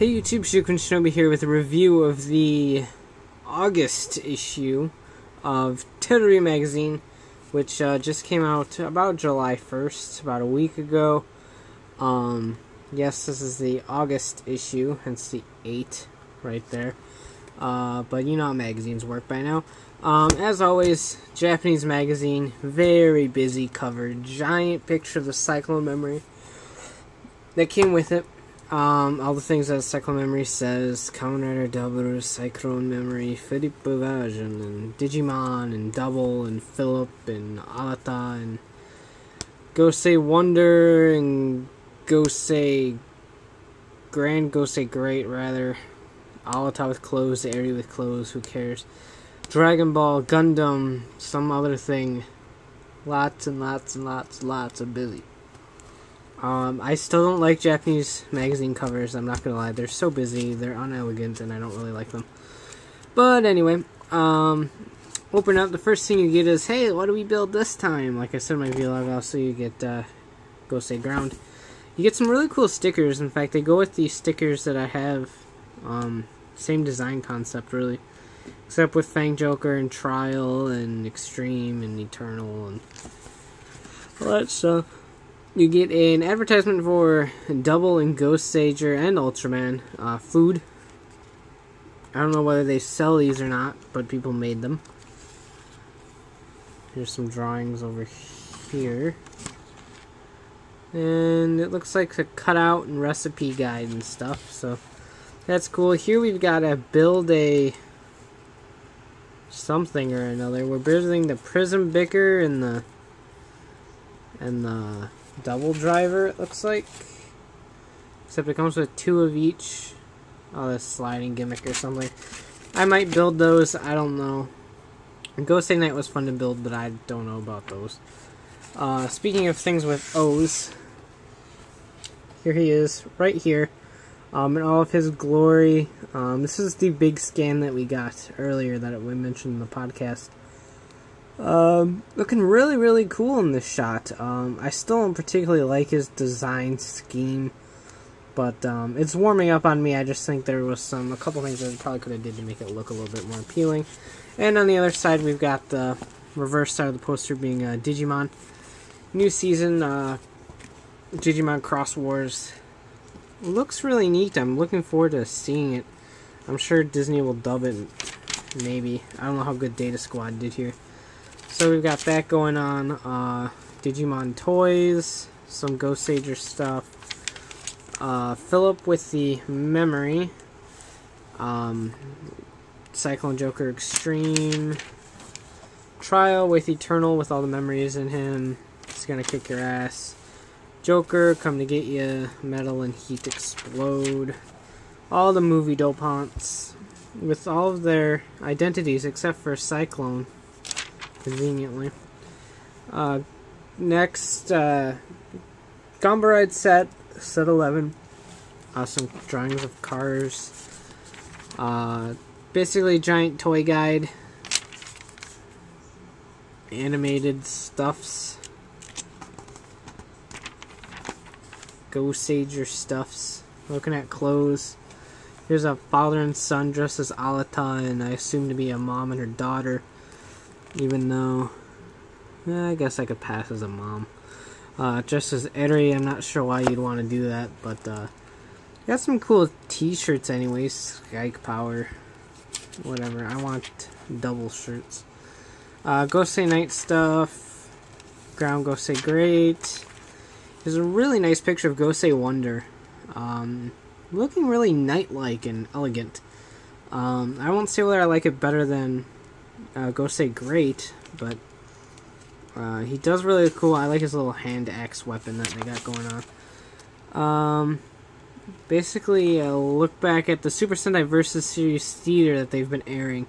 Hey YouTube, Shukuen Shinobi here with a review of the August issue of Terebi magazine, which uh, just came out about July 1st, about a week ago. Um, yes, this is the August issue, hence the 8 right there. Uh, but you know how magazines work by now. Um, as always, Japanese magazine, very busy cover, giant picture of the Cyclone memory that came with it. Um, all the things that Cyclone Memory says, Kamen Rider Double, Cyclone Memory, Philip version, and Digimon, and Double, and Philip, and Alata, and Gosei Wonder, and Gosei Grand, Gosei Great, rather. Alata with clothes, Eri with clothes, who cares? Dragon Ball, Gundam, some other thing. Lots and lots and lots and lots of busy. Um, I still don't like Japanese magazine covers, I'm not gonna lie. They're so busy, they're unelegant, and I don't really like them. But anyway, um, open up, the first thing you get is, hey, what do we build this time? Like I said in my vlog, also you get, uh, say Ground. You get some really cool stickers. In fact, they go with these stickers that I have. Um, same design concept, really. Except with Fang Joker and Trial and Extreme and Eternal and all that stuff. You get an advertisement for Double and Goseiger and Ultraman uh, food. I don't know whether they sell these or not, but people made them. Here's some drawings over here. And it looks like a cutout and recipe guide and stuff, so that's cool. Here we've got to build a something or another. We're building the Prism Bicker and the and the double driver, it looks like. Except it comes with two of each. Oh, this sliding gimmick or something. I might build those, I don't know. Gosei Knight was fun to build, but I don't know about those. Uh, speaking of things with O's, here he is, right here, um, in all of his glory. Um, this is the big scan that we got earlier that we mentioned in the podcast. Um, looking really, really cool in this shot. Um, I still don't particularly like his design scheme, but um, it's warming up on me. I just think there was some a couple things that I probably could have did to make it look a little bit more appealing. And on the other side, we've got the reverse side of the poster being uh, Digimon. New season, uh, Digimon Xros Wars. Looks really neat. I'm looking forward to seeing it. I'm sure Disney will dub it, maybe. I don't know how good Data Squad did here. So we've got that going on. Uh, Digimon toys, some Goseiger stuff. Uh, Philip with the memory. Um, Cyclone Joker Extreme. Trial with Eternal with all the memories in him. He's gonna kick your ass. Joker, come to get you. Metal and Heat Explode. All the movie Dopants with all of their identities except for Cyclone conveniently. Uh, next, uh, set, set 11. Uh, some drawings of cars. Uh, basically, giant toy guide. Animated stuffs. Goseiger stuffs. Looking at clothes. Here's a father and son dressed as Alata, and I assume to be a mom and her daughter. Even though, eh, I guess I could pass as a mom. Uh, just as Eri, I'm not sure why you'd want to do that, but uh, got some cool T-shirts anyways. Skype Power, whatever. I want double shirts. Uh, Gosei Knight stuff. Ground Gosei Great. There's a really nice picture of Gosei Wonder. Um, looking really knight-like and elegant. Um, I won't say whether I like it better than uh, Gosei Great, but uh, he does really look cool. I like his little hand axe weapon that they got going on. Um, basically, a look back at the Super Sentai Versus Series Theater that they've been airing.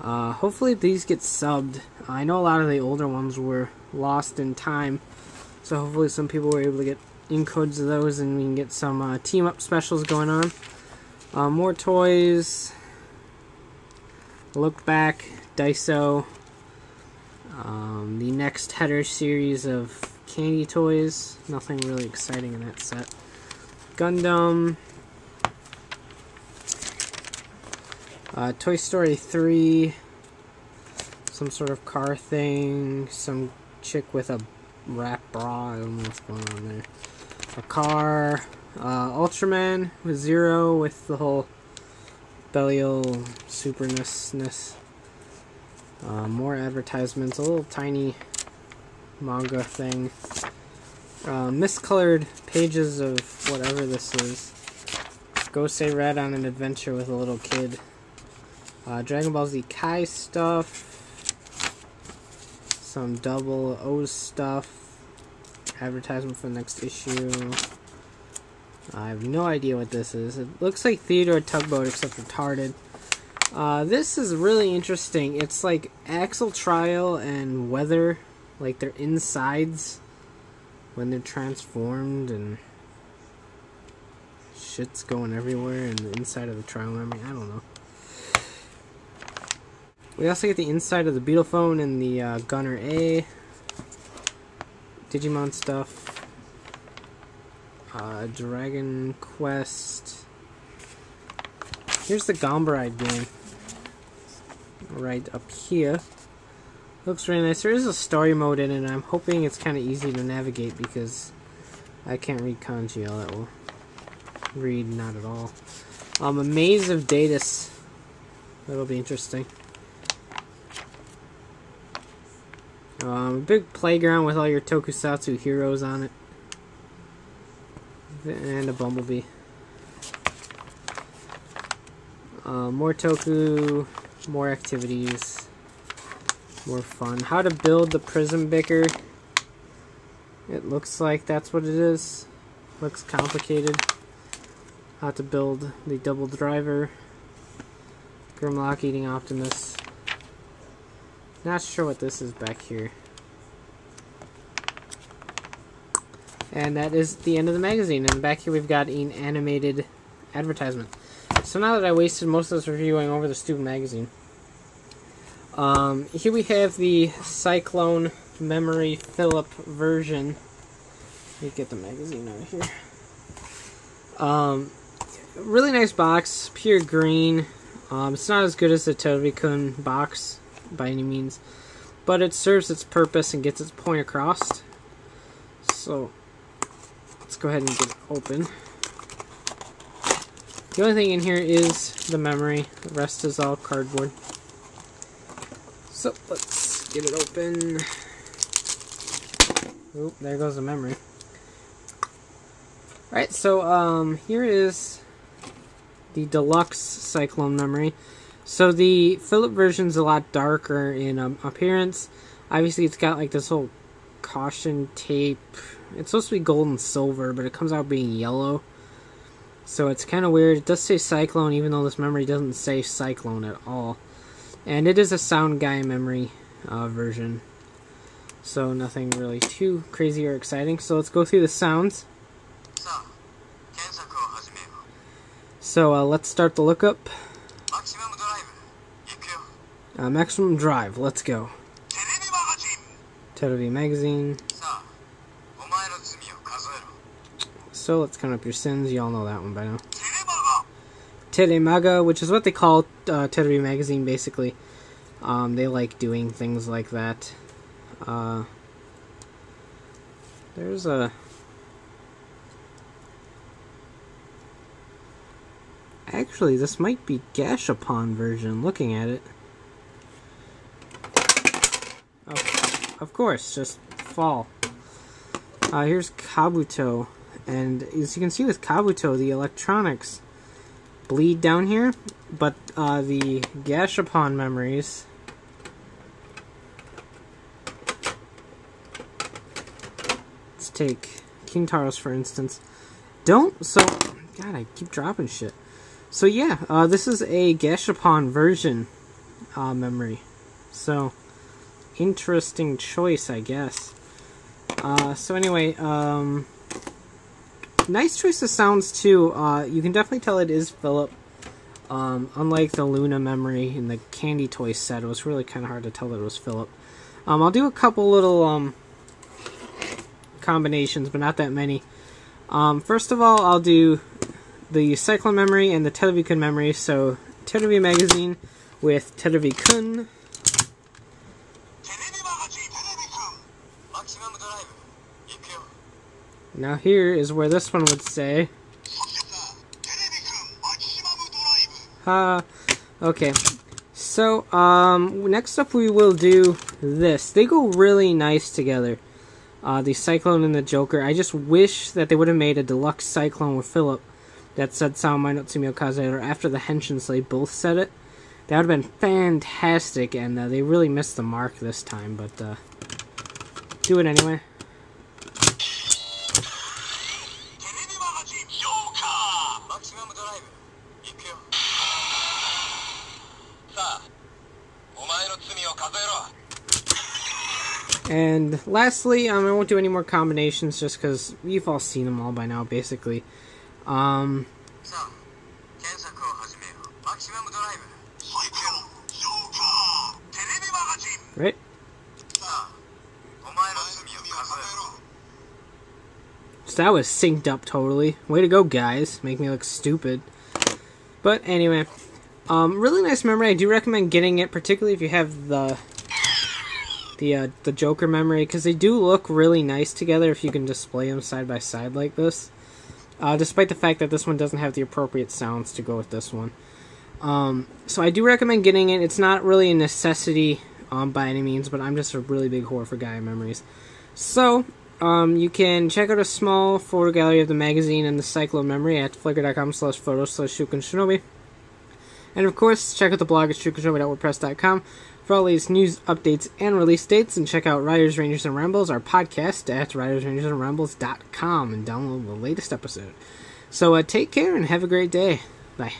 Uh, hopefully these get subbed. I know a lot of the older ones were lost in time, so hopefully some people were able to get encodes of those and we can get some uh, team-up specials going on. Uh, more toys. Look back. Daiso. Um, the next header series of candy toys. Nothing really exciting in that set. Gundam. Uh, Toy Story 3, some sort of car thing, some chick with a wrap bra, I don't know what's going on there. A car, uh, Ultraman with Zero with the whole Belial superness. Uh, more advertisements, a little tiny manga thing. Uh, miscolored pages of whatever this is. Gosei Red on an adventure with a little kid. Uh, Dragon Ball Z Kai stuff. Some double O stuff. Advertisement for the next issue. I have no idea what this is. It looks like Theodore Tugboat except retarded. Uh, this is really interesting. It's like Accel Trial and Weather, like their insides when they're transformed and shit's going everywhere and the inside of the trial memory. I don't know. We also get the inside of the Beetle phone and the uh, Gunner A. Digimon stuff. Uh, Dragon Quest. Here's the Gombride game. Right up here. Looks really nice. There is a story mode in it, and I'm hoping it's kind of easy to navigate because I can't read kanji all that will read not at all. Um, a maze of Datus. That'll be interesting. Um, big playground with all your tokusatsu heroes on it. And a bumblebee. Uh, more toku, more activities, more fun. How to build the Prism Bicker. It looks like that's what it is. Looks complicated. How to build the double driver. Grimlock eating Optimus. Not sure what this is back here. And that is the end of the magazine. And back here we've got an animated advertisement. So now that I wasted most of this reviewing over the stupid magazine, um, here we have the Cyclone Memory Philip version. Let me get the magazine out of here. Um, really nice box, pure green. Um, it's not as good as the Terebi-kun box by any means, but it serves its purpose and gets its point across. So let's go ahead and get it open. The only thing in here is the memory. The rest is all cardboard. So let's get it open. Oop, there goes the memory. Alright, so um, here is the deluxe Cyclone memory. So the Philip version is a lot darker in um, appearance. Obviously, it's got like this whole caution tape. It's supposed to be gold and silver, but it comes out being yellow. So it's kind of weird. It does say Cyclone, even though this memory doesn't say Cyclone at all. And it is a Sound Guy memory uh, version. So nothing really too crazy or exciting. So let's go through the sounds. So uh, let's start the lookup. Uh, maximum Drive, let's go. Television Magazine. So let's count up your sins. You all know that one by now. Telemaga, which is what they call uh, Terebi Magazine, basically. Um, they like doing things like that. Uh, there's a... Actually, this might be Gashapon version, looking at it. Oh, of course, just fall. Uh, here's Kabuto. And as you can see with Kabuto, the electronics bleed down here, but uh, the Gashapon memories let's take Kintaros for instance. Don't so god I keep dropping shit. So yeah uh, this is a Gashapon version uh, memory. So interesting choice I guess uh, so anyway um, nice choice of sounds too. Uh, you can definitely tell it is Philip. Um, unlike the Luna memory in the Candy Toy set, it was really kind of hard to tell that it was Philip. Um, I'll do a couple little um, combinations, but not that many. Um, first of all, I'll do the Cyclone memory and the Television memory. So Terebi magazine with Terebi Kun. Now here is where this one would say. Ha. Uh, okay. So, um, next up we will do this. They go really nice together. Uh, the Cyclone and the Joker. I just wish that they would have made a deluxe Cyclone with Philip that said Saomai Notsumi me or after the Henshin Slave both said it. That would have been fantastic, and uh, they really missed the mark this time, but uh, do it anyway. And lastly, um, I won't do any more combinations just because you've all seen them all by now, basically. Um, right? So that was synced up totally. Way to go, guys. Make me look stupid. But anyway, um, really nice memory. I do recommend getting it, particularly if you have the the uh, the Joker memory, because they do look really nice together if you can display them side by side like this. Uh, despite the fact that this one doesn't have the appropriate sounds to go with this one. Um, so I do recommend getting it. It's not really a necessity um, by any means, but I'm just a really big whore for Gaia memories. So, um, you can check out a small photo gallery of the magazine and the Cyclone memory at flickr.com slash photos slash Shinobi. And of course, check out the blog at shukuenshinobi.wordpress.com for all these news, updates, and release dates. And check out Riders, Rangers, and Rambles, our podcast at ridersrangersandrambles.com and download the latest episode. So uh, take care and have a great day. Bye.